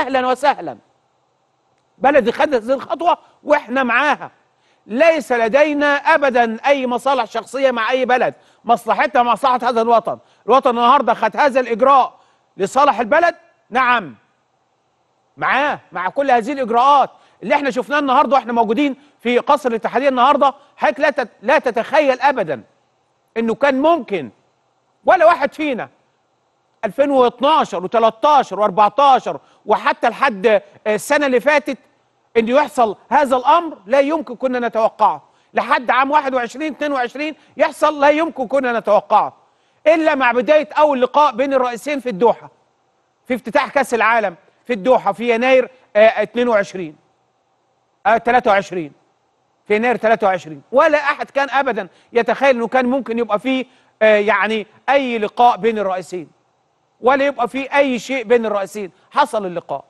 أهلا وسهلا. بلد خدت هذه الخطوة وإحنا معاها. ليس لدينا ابدا أي مصالح شخصية مع أي بلد. مصلحتنا مصلحة هذا الوطن. الوطن النهارده خد هذا الإجراء لصالح البلد؟ نعم. معاه مع كل هذه الإجراءات اللي إحنا شفناه النهارده وإحنا موجودين في قصر الاتحادية النهارده. حضرتك لا لا تتخيل ابدا إنه كان ممكن ولا واحد فينا 2012 و13 و14 وحتى لحد السنة اللي فاتت إن يحصل هذا الأمر لا يمكن كنا نتوقعه. لحد عام 21 22 يحصل لا يمكن كنا نتوقعه. إلا مع بداية أول لقاء بين الرئيسين في الدوحة في افتتاح كأس العالم في الدوحة في يناير آه 22 آه 23 في يناير 23 ولا أحد كان ابدا يتخيل إنه كان ممكن يبقى فيه آه يعني أي لقاء بين الرئيسين. ولا يبقى فيه أي شيء بين الرئيسين. حصل اللقاء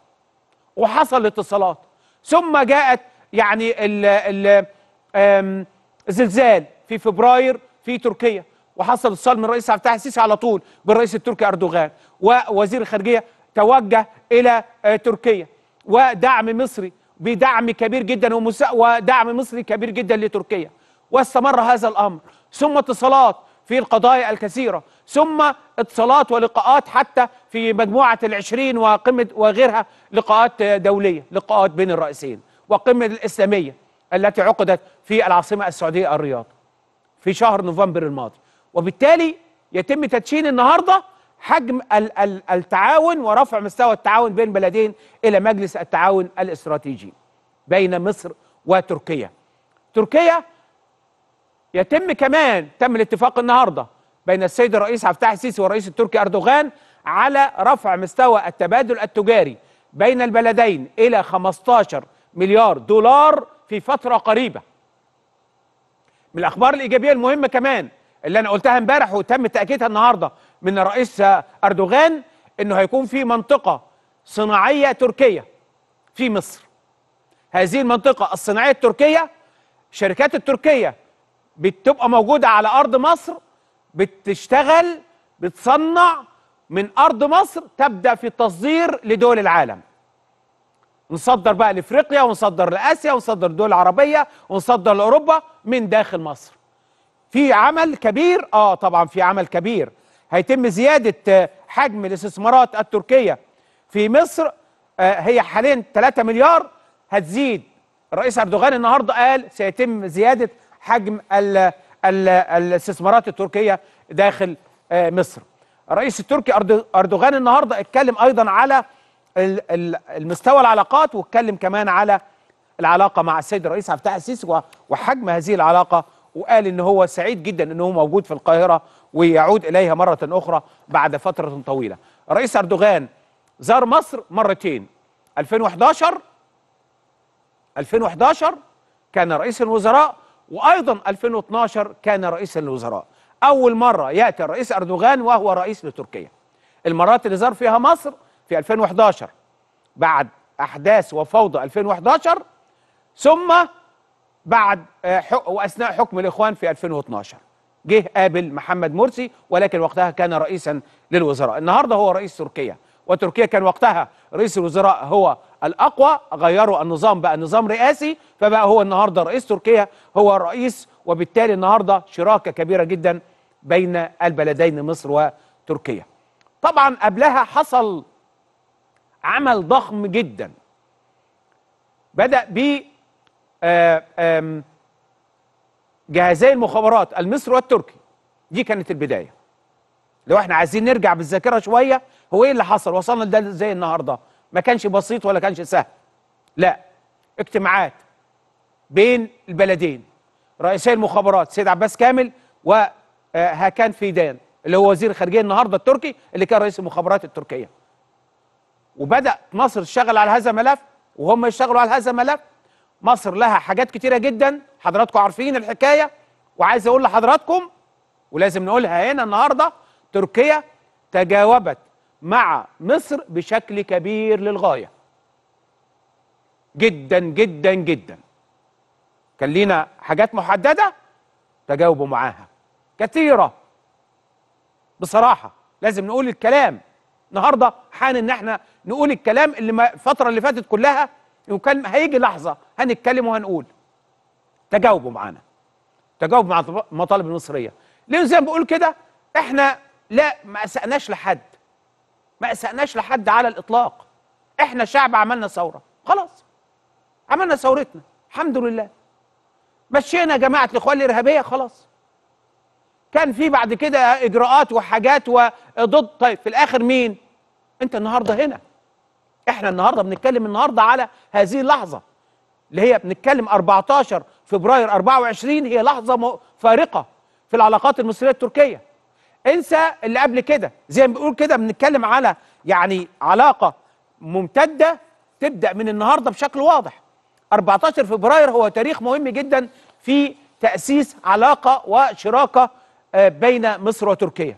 وحصل الاتصالات. ثم جاءت يعني ال ال زلزال في فبراير في تركيا. وحصل اتصال من الرئيس عبد الفتاح السيسي على طول بالرئيس التركي أردوغان. ووزير الخارجية توجه إلى آه، تركيا. ودعم مصري بدعم كبير جدا ودعم مصري كبير جدا لتركيا. واستمر هذا الأمر. ثم اتصالات في القضايا الكثيرة ثم اتصالات ولقاءات حتى في مجموعة العشرين وقمة وغيرها لقاءات دولية لقاءات بين الرئيسين وقمة الإسلامية التي عقدت في العاصمة السعودية الرياض في شهر نوفمبر الماضي وبالتالي يتم تدشين النهارده حجم ال- ال- التعاون ورفع مستوى التعاون بين بلدين إلى مجلس التعاون الاستراتيجي بين مصر وتركيا. تركيا يتم كمان تم الاتفاق النهارده بين السيد الرئيس عبد الفتاح السيسي والرئيس التركي أردوغان على رفع مستوى التبادل التجاري بين البلدين إلى 15 مليار دولار في فترة قريبة. من الأخبار الإيجابية المهمة كمان اللي أنا قلتها امبارح وتم تأكيدها النهارده من الرئيس أردوغان إنه هيكون في منطقة صناعية تركية في مصر. هذه المنطقة الصناعية التركية الشركات التركية بتبقى موجودة على أرض مصر بتشتغل بتصنع من أرض مصر تبدأ في التصدير لدول العالم. نصدر بقى لإفريقيا ونصدر لآسيا ونصدر للدول العربية ونصدر لأوروبا من داخل مصر. في عمل كبير آه طبعا في عمل كبير هيتم زيادة آه، حجم الاستثمارات التركية في مصر آه، هي حاليا 3 مليار هتزيد الرئيس أردوغان النهارده قال سيتم زيادة حجم ال ال الاستثمارات التركية داخل آه، مصر. الرئيس التركي أردوغان النهارده اتكلم أيضا على ال- ال- المستوى العلاقات واتكلم كمان على العلاقة مع السيد الرئيس عبد الفتاح السيسي وحجم هذه العلاقة وقال إن هو سعيد جدا ان هو موجود في القاهرة ويعود إليها مرة أخرى بعد فترة طويلة. الرئيس أردوغان زار مصر مرتين 2011 2011 كان رئيس الوزراء وأيضا 2012 كان رئيسا للوزراء. أول مرة يأتي الرئيس أردوغان وهو رئيس لتركيا. المرات اللي زار فيها مصر في 2011 بعد أحداث وفوضى 2011 ثم بعد آه، وأثناء حكم الإخوان في 2012 جه قابل محمد مرسي ولكن وقتها كان رئيسا للوزراء النهارده هو رئيس تركيا وتركيا كان وقتها رئيس الوزراء هو الأقوى غيروا النظام بقى نظام رئاسي فبقى هو النهارده رئيس تركيا هو الرئيس وبالتالي النهارده شراكة كبيرة جدا بين البلدين مصر وتركيا. طبعا قبلها حصل عمل ضخم جدا. بدأ ب آه، جهازي المخابرات المصري والتركي. دي كانت البداية. لو إحنا عايزين نرجع بالذاكرة شوية هو إيه اللي حصل؟ وصلنا لده زي النهارده. ما كانش بسيط ولا كانش سهل. لا اجتماعات بين البلدين رئيسي المخابرات سيد عباس كامل وهاكان فيدان اللي هو وزير الخارجية النهارده التركي اللي كان رئيس المخابرات التركية. وبدأ مصر تشتغل على هذا الملف وهم يشتغلوا على هذا الملف. مصر لها حاجات كتيرة جدا حضراتكم عارفين الحكاية. وعايز أقول لحضراتكم ولازم نقولها هنا النهاردة تركيا تجاوبت مع مصر بشكل كبير للغاية. جدا جدا جدا. كان لينا حاجات محددة تجاوبوا معاها. كثيرة. بصراحة لازم نقول الكلام. النهارده حان إن إحنا نقول الكلام اللي ما الفترة اللي فاتت كلها وكان هيجي لحظة هنتكلم وهنقول. تجاوبوا معانا. تجاوب مع المطالب المصرية. ليه زي ما بقول كده؟ إحنا لا ما أسأناش لحد. ما أسأناش لحد على الإطلاق. إحنا شعب عملنا ثورة. خلاص. عملنا ثورتنا. الحمد لله. مشينا جماعة الإخوان الإرهابية. خلاص. كان في بعد كده إجراءات وحاجات وضد. طيب في الآخر مين؟ أنت النهارده هنا. إحنا النهارده بنتكلم النهارده على هذه اللحظة. اللي هي بنتكلم 14 فبراير 24 هي لحظة م- فارقة في العلاقات المصرية التركية. انسى اللي قبل كده. زي ما بنقول كده بنتكلم على يعني علاقة ممتدة تبدأ من النهارده بشكل واضح. 14 فبراير هو تاريخ مهم جدا في تأسيس علاقة وشراكة آه، بين مصر وتركيا.